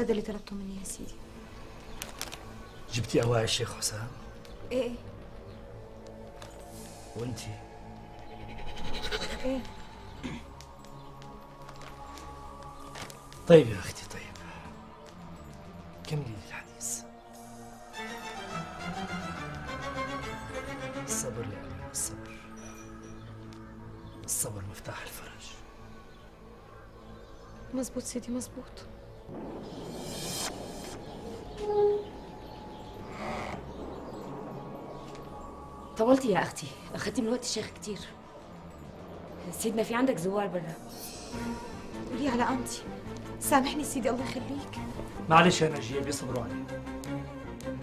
هذا اللي طلبته مني يا سيدي. جبتي أواعي الشيخ حسام؟ إيه إيه. وانتي إيه. طيب يا أختي طيب. كملي لي الحديث. الصبر يا أمين الصبر. الصبر مفتاح الفرج. مزبوط سيدي مزبوط طولتي يا أختي. اخدتي من وقت الشيخ كتير. سيدنا في عندك زوار برا. قولي على قامتي سامحني سيدي الله يخليك. معلش يا نجيب بيصبروا علي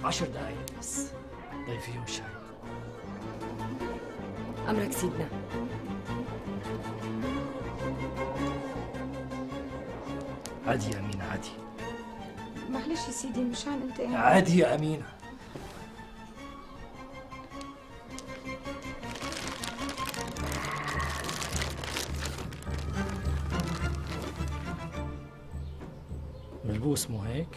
عشر دقايق بس. ضيفيهم شاي. أمرك سيدنا. عادي يا أمينة عادي. معلش يا سيدي مشان أنت يعني عادي يا أمينة. ملبوس مو هيك؟